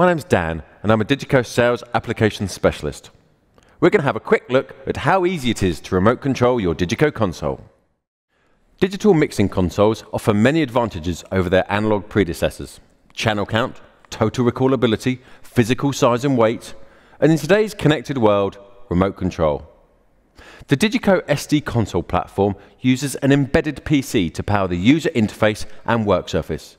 My name's Dan, and I'm a DiGiCo Sales Application Specialist. We're going to have a quick look at how easy it is to remote control your DiGiCo console. Digital mixing consoles offer many advantages over their analog predecessors. Channel count, total recallability, physical size and weight, and in today's connected world, remote control. The DiGiCo SD console platform uses an embedded PC to power the user interface and work surface.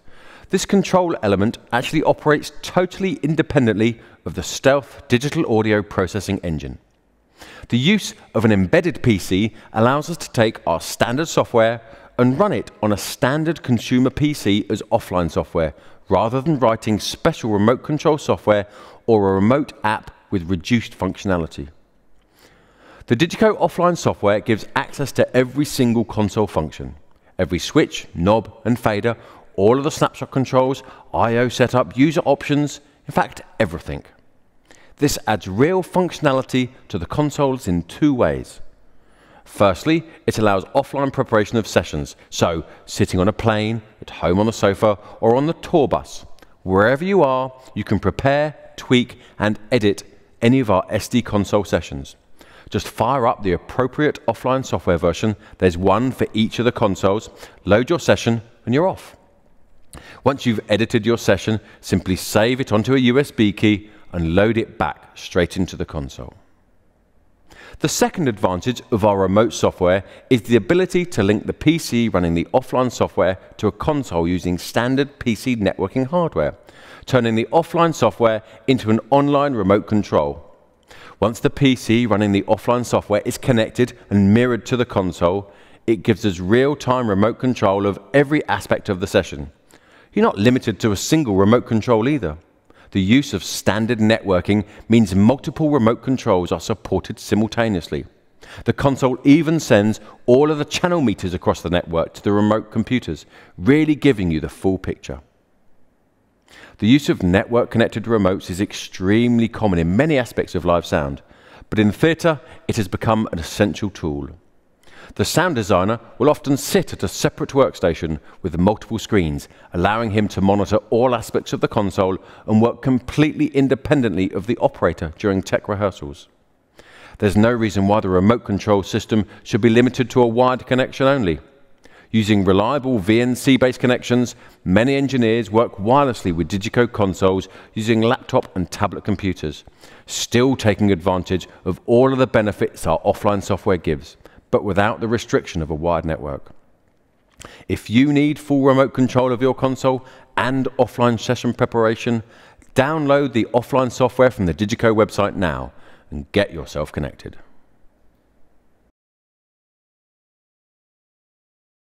This control element actually operates totally independently of the Stealth digital audio processing engine. The use of an embedded PC allows us to take our standard software and run it on a standard consumer PC as offline software, rather than writing special remote control software or a remote app with reduced functionality. The DiGiCo offline software gives access to every single console function. Every switch, knob, and fader, all of the snapshot controls, I.O. setup, user options, in fact, everything. This adds real functionality to the consoles in two ways. Firstly, it allows offline preparation of sessions, so sitting on a plane, at home on the sofa, or on the tour bus. Wherever you are, you can prepare, tweak, and edit any of our SD console sessions. Just fire up the appropriate offline software version. There's one for each of the consoles. Load your session, and you're off. Once you've edited your session, simply save it onto a USB key and load it back straight into the console. The second advantage of our remote software is the ability to link the PC running the offline software to a console using standard PC networking hardware, turning the offline software into an online remote control. Once the PC running the offline software is connected and mirrored to the console, it gives us real-time remote control of every aspect of the session. You're not limited to a single remote control either. The use of standard networking means multiple remote controls are supported simultaneously. The console even sends all of the channel meters across the network to the remote computers, really giving you the full picture. The use of network connected remotes is extremely common in many aspects of live sound, but in theatre it has become an essential tool. The sound designer will often sit at a separate workstation with multiple screens, allowing him to monitor all aspects of the console and work completely independently of the operator during tech rehearsals. There's no reason why the remote control system should be limited to a wired connection only. Using reliable VNC-based connections, many engineers work wirelessly with DiGiCo consoles using laptop and tablet computers, still taking advantage of all of the benefits our offline software gives, but without the restriction of a wired network. If you need full remote control of your console and offline session preparation, download the offline software from the DiGiCo website now and get yourself connected.